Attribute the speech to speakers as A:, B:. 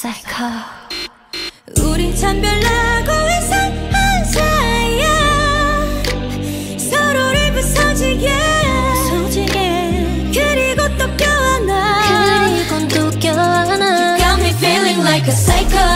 A: psycho
B: 우리 참 별나고 이상한 사이야. 서로를 부서지게. 부서지게. 그리고 또 껴안아. 그리고
A: 또 껴안아. You
B: got me feeling like a psycho.